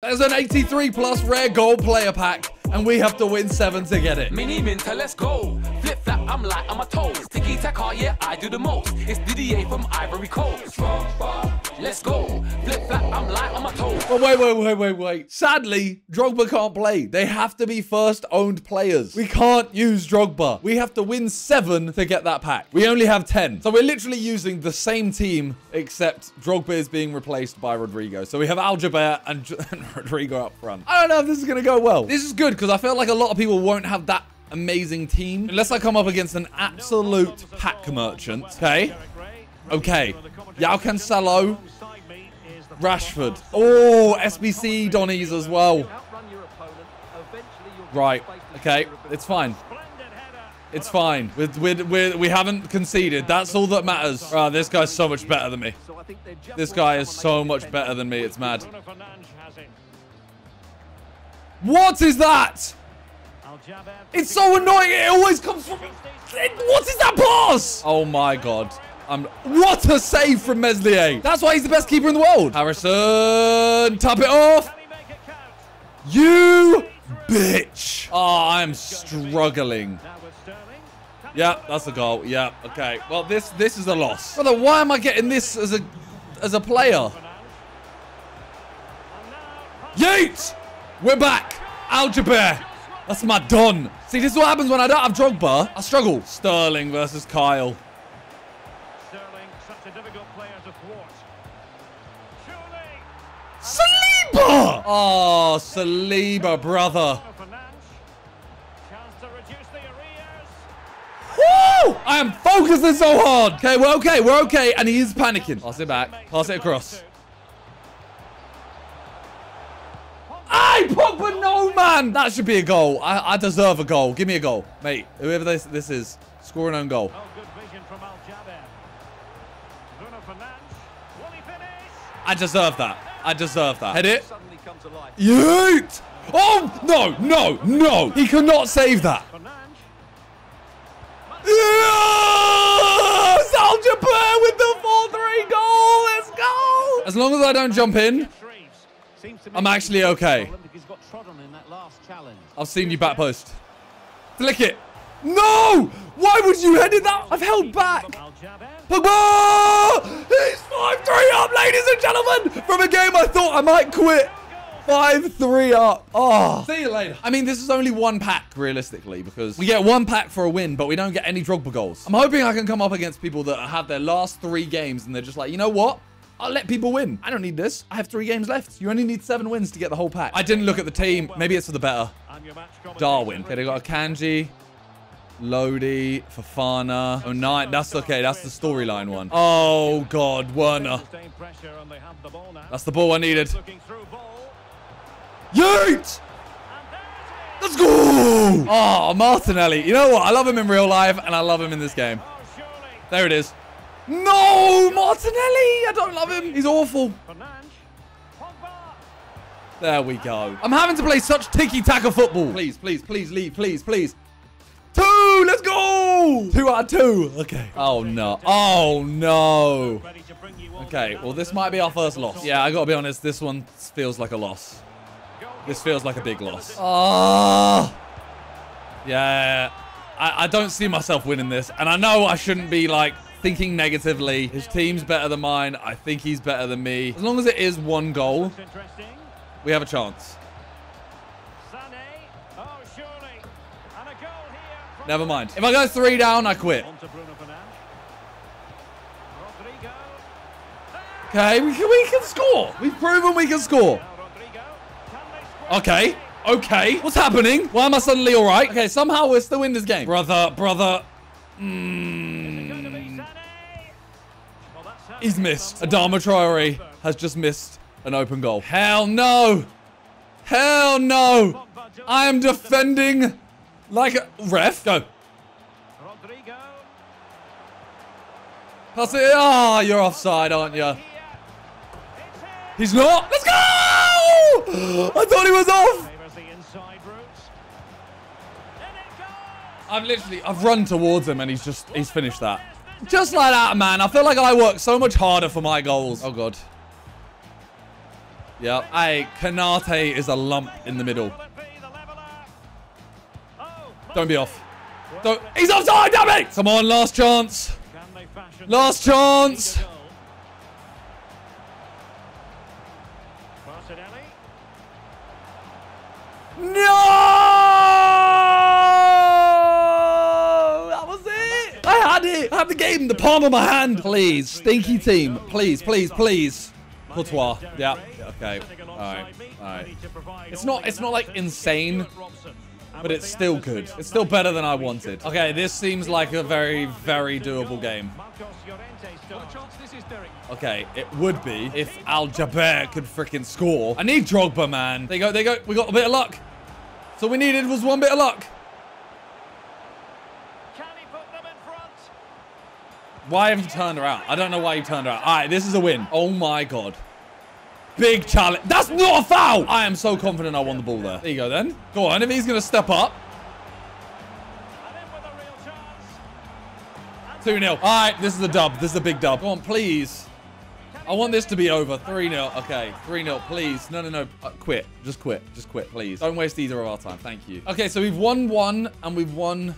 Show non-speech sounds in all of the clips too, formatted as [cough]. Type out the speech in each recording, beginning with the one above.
There's an 83 plus rare gold player pack, and we have to win seven to get it. Mini Minter, let's go. Flip flap, I'm light on my toes. Tiki taka, yeah, I do the most. It's Didier from Ivory Coast. Let's go. Flip flap, I'm light on my toes. But wait, wait, wait, wait, wait. Sadly, Drogba can't play. They have to be first owned players. We can't use Drogba. We have to win seven to get that pack. We only have 10. So we're literally using the same team, except Drogba is being replaced by Rodrigo. So we have Aljaber and, [laughs] and Rodrigo up front. I don't know if this is going to go well. This is good because I feel like a lot of people won't have that amazing team unless I come up against an absolute pack merchant. Okay. Okay. João Cancelo. Rashford. Oh, SBC Donnies as well. Right. Okay. It's fine. It's fine. We're, we're, we're, we haven't conceded. That's all that matters. Ah, this guy's so much better than me. This guy is so much better than me. It's mad. What is that? It's so annoying. It always comes from... What is that pass? Oh, my God. Um, what a save from Meslier. That's why he's the best keeper in the world. Harrison, tap it off. You bitch. Oh, I'm struggling. Yeah, that's a goal. Yeah, okay. Well, this this is a loss. Brother, why am I getting this as a as a player? Yeet! We're back. Al Jaber. That's my don. See, this is what happens when I don't have Drogba. I struggle. Sterling versus Kyle. Oh, Saliba, brother. Fernandes. Chance to reduce the arrears. Woo! I am focusing so hard. Okay, we're okay. We're okay. And he is panicking. Pass it back. Pass it across. Hey, Pogba, no, man. That should be a goal. I, I deserve a goal. Give me a goal. Mate, whoever this, this is, score an own goal. Oh, good vision from Al Jaber. Bruno Fernandes. Will he finish? I deserve that. I deserve that. Head it. Yeet! Oh, no, no, no. He cannot save that. Yes! Al Jaber with the 4-3 goal. Let's go. As long as I don't jump in, Shreves. Seems to I'm actually okay. Olympic got trodden in that last challenge. I've seen you back post. Flick it. No! Why would you head it that? I've held back. Al. Pogba! He's 5-3 up, ladies and gentlemen! From a game I thought I might quit. 5-3 up. Oh. See you later. I mean, this is only one pack, realistically, because we get one pack for a win, but we don't get any Drogba goals. I'm hoping I can come up against people that have their last three games and they're just like, you know what? I'll let people win. I don't need this. I have three games left. You only need seven wins to get the whole pack. I didn't look at the team. Maybe it's for the better. And your match commentator. Darwin. Okay, they got a Kanji, Lodi, Fofana. Oh, nine. That's okay. That's the storyline one. Oh, God. Werner. Sustained pressure and they have the ball now. That's the ball I needed. Looking through ball. Yeet! And there's it. Let's go! Oh, Martinelli. You know what? I love him in real life, and I love him in this game. There it is. No! Martinelli! I don't love him. He's awful. There we go. I'm having to play such tiki-taka football. Please, please, please leave. Please, please. Two! Let's go! Two out of two. Okay. Oh, no. Oh, no. Ready to bring you on Okay, well, this might be our first loss. Yeah, I gotta be honest. This one feels like a loss. This feels like a big loss. Oh! Yeah. I, I don't see myself winning this. And I know I shouldn't be, like, thinking negatively. His team's better than mine. I think he's better than me. As long as it is one goal, we have a chance. Sané. Oh, surely. And a goal here. From Never mind. If I go three down, I quit. On to Bruno Fernandes. Rodrigo. Okay, we can, we can score. We've proven we can score. Okay. Okay. What's happening? Why am I suddenly all right? Okay, somehow we're still in this game. Brother, brother. Mm, he's missed. Adama Traore has just missed an open goal. Hell no. Hell no. I am defending like a ref. Go. Pass it. Ah, you're offside, aren't you? He's not. Let's go! I thought he was off. Favours the inside route. In it goes. I've literally, I've run towards him and he's just, he's finished that. Just like that, man. I feel like I work so much harder for my goals. Oh, God. Yep. Hey, Konaté is a lump in the middle. Will it be the leveller? Don't be off. Don't. He's offside, damn it! Come on, last chance. Last chance. No! That was it. I had it. I had the game in the palm of my hand. Please, stinky team. Please, please, please. Courtois. Yeah. Okay. All right. All right. It's not. It's not like insane, but it's still good. It's still better than I wanted. Okay, this seems like a very, very doable game. Okay, it would be if Al Jaber could freaking score. I need Drogba, man. There you go. There you go. We got a bit of luck. So we needed was one bit of luck. Can he put them in front? Why have you turned around? I don't know why you turned around. All right, this is a win. Oh my god. Big challenge. That's not a foul. I am so confident I won the ball there. There you go then. Go on, if he's going to step up. And in with a real chance. 2 0. All right, this is a dub. This is a big dub. Come on, please. I want this to be over. 3 0. Okay, 3 0. Please. No, no, no. Uh, quit. Just quit. Just quit, please. Don't waste either of our time. Thank you. Okay, so we've won one and we've won.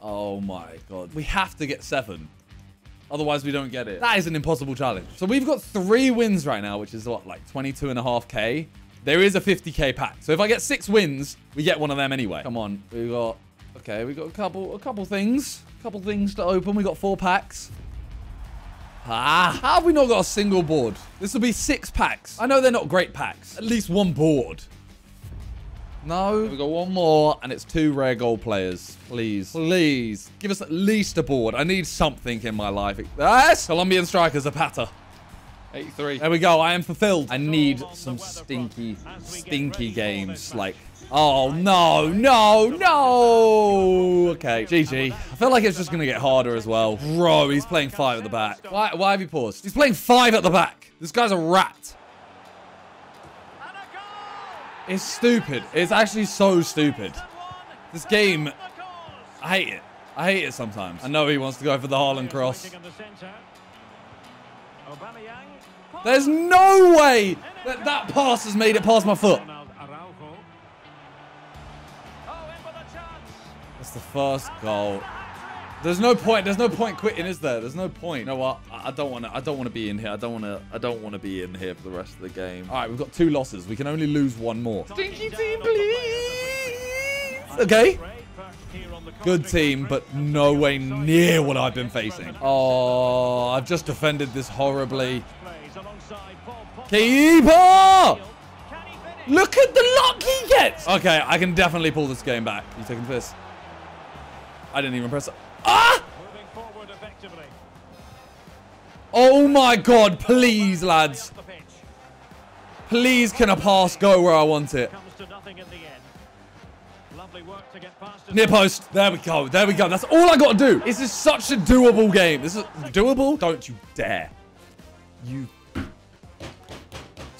Oh my god. We have to get seven. Otherwise, we don't get it. That is an impossible challenge. So we've got three wins right now, which is what, like 22 and a half K. There is a 50K pack. So if I get six wins, we get one of them anyway. Come on. We got, okay, we got a couple, a couple things. A couple things to open. We got four packs. Ah, how have we not got a single board? This will be six packs. I know they're not great packs. At least one board. No. We've got one more, and it's two rare gold players. Please, please, give us at least a board. I need something in my life. Yes, Colombian striker Zapata. 83. There we go. I am fulfilled. I need some stinky, stinky games. Like, oh, no, no, no. Okay, GG. I feel like it's just going to get harder as well. Bro, he's playing five at the back. Why, why have you paused? He's playing five at the back. This guy's a rat. It's stupid. It's actually so stupid. This game, I hate it. I hate it sometimes. I know he wants to go for the Haaland cross. There's no way that that pass has made it past my foot. The first goal. There's no point. There's no point quitting, is there? There's no point. You know what? I don't want to. I don't want to be in here. I don't want to. I don't want to be in here for the rest of the game. All right, we've got two losses. We can only lose one more. Stinky team, please. Okay. Good team, but no way near what I've been facing. Oh, I've just defended this horribly. Keeper! Look at the luck he gets! Okay, I can definitely pull this game back. You taking this? I didn't even press. Ah! Oh my god, please, lads. Please can a pass go where I want it. Near post. There we go. There we go. That's all I got to do. This is such a doable game. This is doable. Don't you dare. You.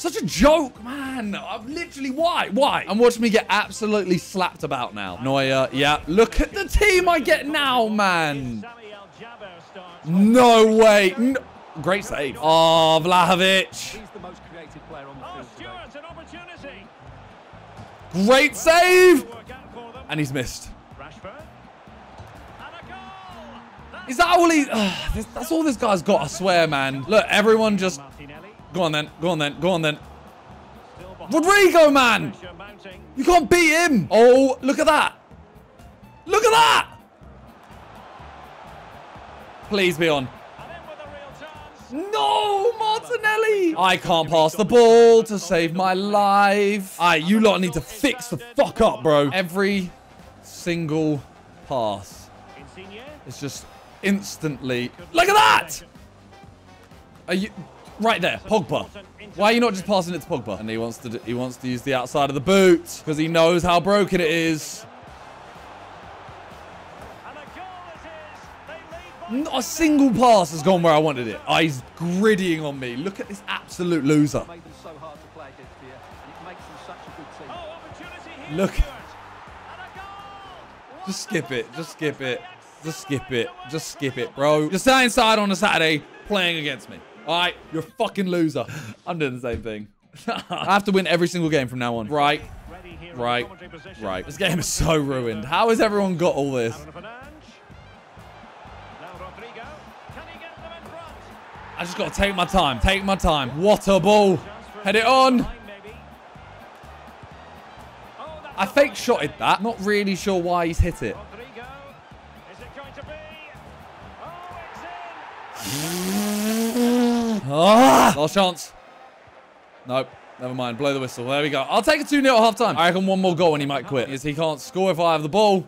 Such a joke, man. I've literally, why? Why? And watch me get absolutely slapped about now. Neuer, yeah. Look at the team I get now, man. No way. No. Great save. Oh, Vlahovic. Great save. And he's missed. Is that all he... Ah, this- that's all this guy's got, I swear, man. Look, everyone just... Go on then. Go on then. Go on then. Rodrigo, man. You can't beat him. Oh, look at that. Look at that. Please be on. No, Martinelli. I can't pass the ball to save my life. All right, you lot need to fix the fuck up, bro. Every single pass is just instantly... Look at that. Are you... Right there, Pogba. Why are you not just passing it to Pogba? And he wants to do, he wants to use the outside of the boot because he knows how broken it is. And a goal it is. They lead by Not a single pass has gone where I wanted it. Oh, he's griddying on me. Look at this absolute loser. Made them so hard to play against here, and it makes them such a good team. Oh, opportunity here. Look. Stewart. And a goal. Just skip it. Just skip it. Just skip it. Just skip it, bro. Just stay inside on a Saturday playing against me. All right, you're a fucking loser. I'm doing the same thing. [laughs] I have to win every single game from now on. Right. Ready here in Right. Right. This game is so ruined. How has everyone got all this? Aaron Fernandes. Now Rodrigo. Can he get them in front? I just got to take my time. Take my time. What a ball. Chance for a Head it on. time, maybe. Oh, that's I a fake volley. shotted that. Not really sure why he's hit it. [laughs] Rodrigo. Is it going to be? Oh, it's in. Ah! Last chance. Nope. Never mind. Blow the whistle. There we go. I'll take a 2 0 at half time. I reckon one more goal and he might quit. Because he can't score if I have the ball.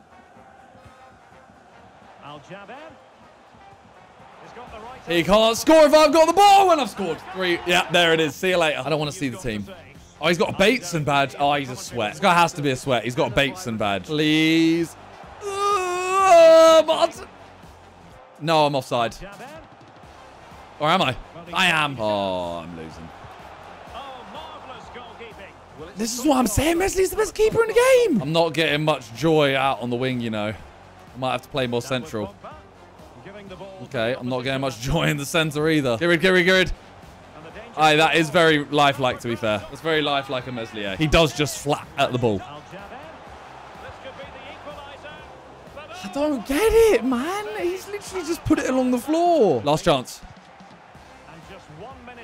Al Jaber. He's got the right. He can't score if I've got the ball. when I've scored. Three. Yeah, there it is. See you later. I don't want to see the team. Oh, he's got a Bateson badge. Oh, he's a sweat. This guy has to be a sweat. He's got a Bateson badge. Please. Uh, Martin. No, I'm offside. Or am I? I am. Oh, I'm losing. Oh. This is what I'm saying. Meslier's the best keeper in the game. I'm not getting much joy out on the wing, you know. I might have to play more central. Pogba, giving the ball to Okay, I'm not getting much joy in the center either. Get rid, get rid, get rid. and the danger Aye, that of is very lifelike, to be fair. That's very lifelike a Meslier. Eh? He does just flat at the ball. ball. Al Jaber. This could be the equaliser. But I don't get it, man. He's literally just put it along the floor. Last chance.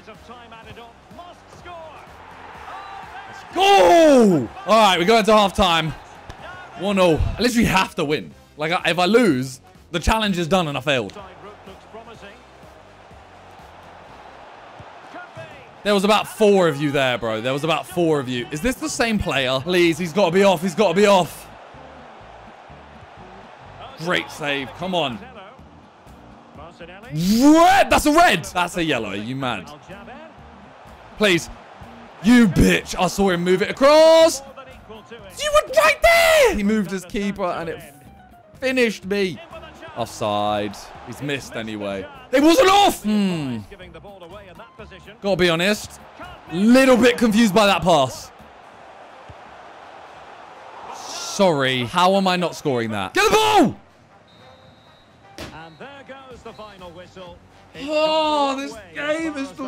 And just one minute of time added on. Must score. Oh, Goal! All right, we're going to half time. 1 0. I literally have to win. Like, I- if I lose, the challenge is done and I failed. Side route looks promising. Could be. There was about four of you there, bro. There was about four of you. Is this the same player? Please, he's got to be off. He's got to be off. Great save. Come on. Red! That's a red! That's a yellow. You mad? Please. You bitch. I saw him move it across. You were right there! He moved his keeper and it finished me. Offside. He's missed anyway. It wasn't off! Hmm. Gotta be honest. Little bit confused by that pass. Sorry. How am I not scoring that? Get the ball! Oh, this game is the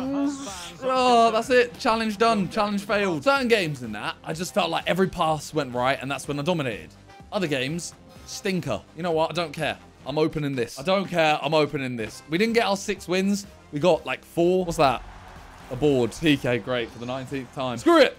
Oh, that's it. Challenge done. Challenge failed. Certain games in that, I just felt like every pass went right, and that's when I dominated. Other games, stinker. You know what? I don't care. I'm opening this. I don't care. I'm opening this. We didn't get our six wins. We got like four. What's that? A board. PK, great for the 19th time. Screw it.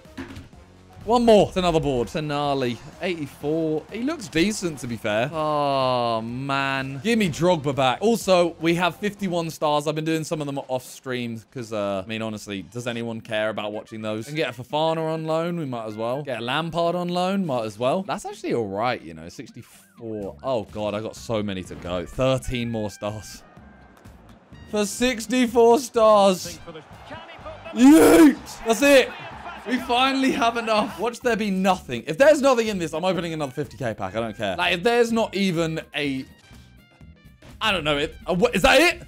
One more. It's another board. Tonali, 84. He looks decent, to be fair. Oh, man. Give me Drogba back. Also, we have 51 stars. I've been doing some of them off stream because, uh, I mean, honestly, does anyone care about watching those? And get a Fofana on loan, we might as well. Get a Lampard on loan, might as well. That's actually all right, you know, 64. Oh, God, I got so many to go. 13 more stars. For 64 stars. For the- Can he put them Yeet! That's it. We finally have enough. Watch there be nothing. If there's nothing in this, I'm opening another 50k pack. I don't care. Like, if there's not even a... I don't know. It, uh, what, is that it?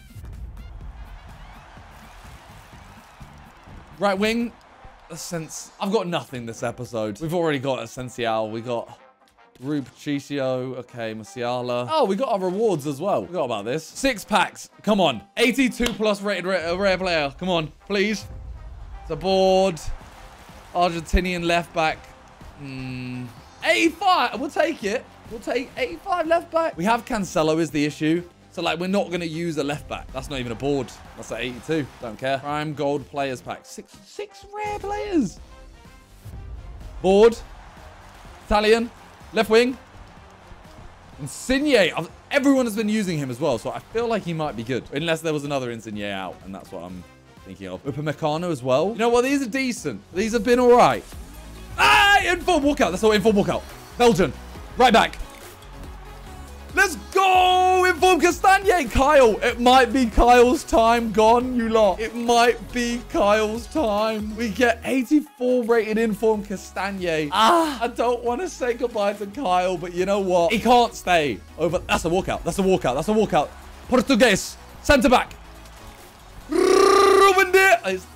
Right wing. A sense. I've got nothing this episode. We've already got Essential. We got Rube Chicio. Okay, Musiala. Oh, we got our rewards as well. Forgot about this. Six packs. Come on. 82 plus rated rare, rare player. Come on, please. The board. Argentinian left back. Hmm. 85. We'll take it. We'll take 85 left back. We have Cancelo is the issue. So, like, we're not going to use a left back. That's not even a board. That's at 82. Don't care. Prime gold players pack. Six, six rare players. Board. Italian. Left wing. Insigne. Everyone has been using him as well, so I feel like he might be good. Unless there was another Insigne out, and that's what I'm thinking of. Upamecano as well. You know what? These are decent. These have been all right. Ah! Inform walkout. That's all inform walkout. Belgian. Right back. Let's go! Inform Castagne! Kyle. It might be Kyle's time gone, you lot. It might be Kyle's time. We get 84 rated Inform Castagne. Ah, I don't want to say goodbye to Kyle, but you know what? He can't stay over. That's a walkout. That's a walkout. That's a walkout. Portuguese. Centre back. Dias.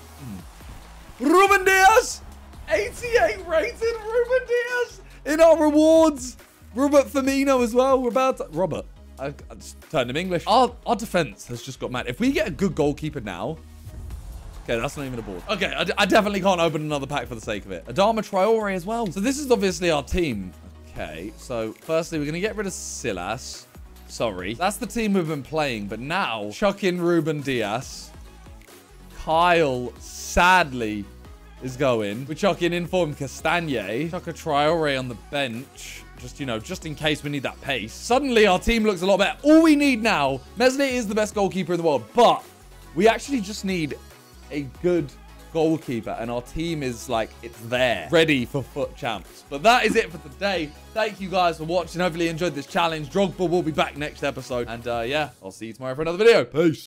Ruben Dias. 88 rated Ruben Dias in our rewards. Robert Firmino as well. We're about to... Robert. I, I just turned him English. Our, our defense has just got mad. If we get a good goalkeeper now, Okay, that's not even a board. Okay, I, I definitely can't open another pack for the sake of it. Adama Traore as well. So this is obviously our team. Okay, so firstly, we're going to get rid of Silas. Sorry. That's the team we've been playing, but now chuck in Ruben Dias. Kyle, sadly, is going. We're chucking in form Castagne. Chuck a Traore on the bench. Just, you know, just in case we need that pace. Suddenly, our team looks a lot better. All we need now, Meslier is the best goalkeeper in the world, but we actually just need a good goalkeeper and our team is like it's there ready for foot champs but that is it for today thank you guys for watching hopefully you enjoyed this challenge drogba will be back next episode and uh yeah i'll see you tomorrow for another video peace